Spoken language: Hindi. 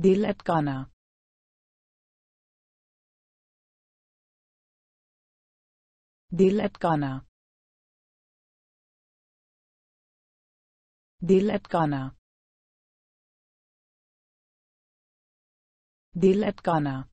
दिल अटकाना। दिल अटकाना। दिल अटकाना। दिल अटकाना।